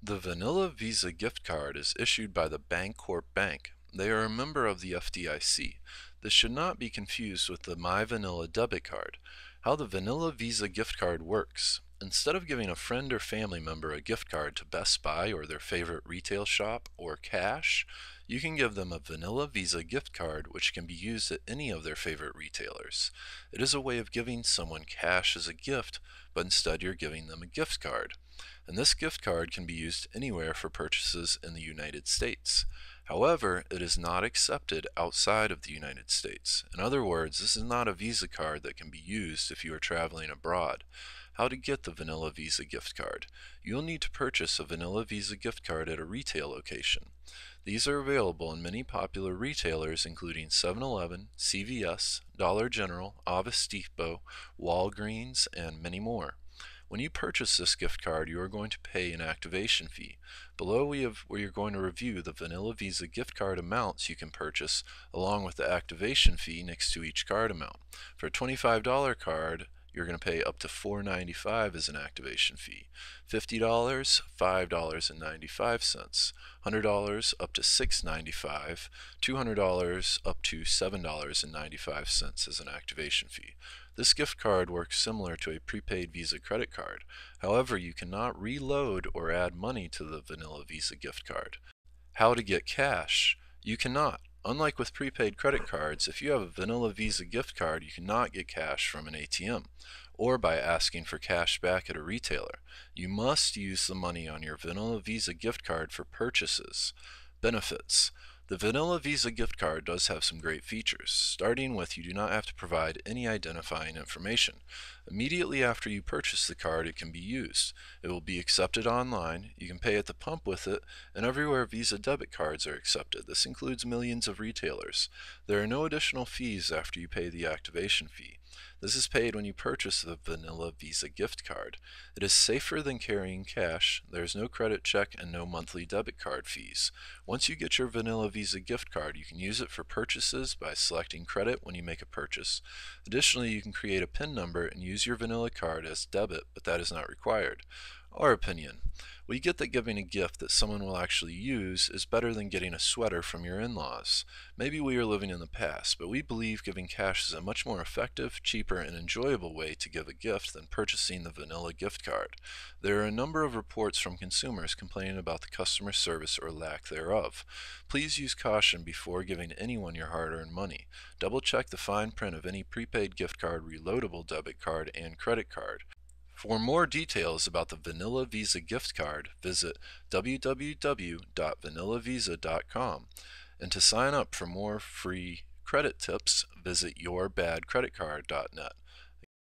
The Vanilla Visa gift card is issued by the Bancorp Bank. They are a member of the FDIC. This should not be confused with the My Vanilla debit card. How the Vanilla Visa gift card works. Instead of giving a friend or family member a gift card to Best Buy or their favorite retail shop or cash, you can give them a Vanilla Visa gift card which can be used at any of their favorite retailers. It is a way of giving someone cash as a gift, but instead you're giving them a gift card. And this gift card can be used anywhere for purchases in the United States. However, it is not accepted outside of the United States. In other words, this is not a Visa card that can be used if you are traveling abroad. How to get the Vanilla Visa gift card. You'll need to purchase a Vanilla Visa gift card at a retail location. These are available in many popular retailers including 7-Eleven, CVS, Dollar General, Office Depot, Walgreens, and many more. When you purchase this gift card, you are going to pay an activation fee. Below we have where you're going to review the Vanilla Visa gift card amounts you can purchase along with the activation fee next to each card amount. For a $25 card, you're going to pay up to $4.95 as an activation fee. $50, $5.95. $100 up to $6.95. $200 up to $7.95 as an activation fee. This gift card works similar to a prepaid Visa credit card. However, you cannot reload or add money to the Vanilla Visa gift card. How to get cash? You cannot. Unlike with prepaid credit cards, if you have a Vanilla Visa gift card, you cannot get cash from an ATM or by asking for cash back at a retailer. You must use the money on your Vanilla Visa gift card for purchases. Benefits the Vanilla Visa gift card does have some great features, starting with you do not have to provide any identifying information. Immediately after you purchase the card, it can be used. It will be accepted online, you can pay at the pump with it, and everywhere Visa debit cards are accepted. This includes millions of retailers. There are no additional fees after you pay the activation fee. This is paid when you purchase the Vanilla Visa gift card. It is safer than carrying cash, there is no credit check and no monthly debit card fees. Once you get your Vanilla Visa gift card, you can use it for purchases by selecting credit when you make a purchase. Additionally, you can create a PIN number and use your Vanilla card as debit, but that is not required. Our opinion. We get that giving a gift that someone will actually use is better than getting a sweater from your in-laws. Maybe we are living in the past, but we believe giving cash is a much more effective, cheaper, and enjoyable way to give a gift than purchasing the vanilla gift card. There are a number of reports from consumers complaining about the customer service or lack thereof. Please use caution before giving anyone your hard-earned money. Double check the fine print of any prepaid gift card, reloadable debit card, and credit card. For more details about the Vanilla Visa gift card, visit www.vanillavisa.com. And to sign up for more free credit tips, visit yourbadcreditcard.net.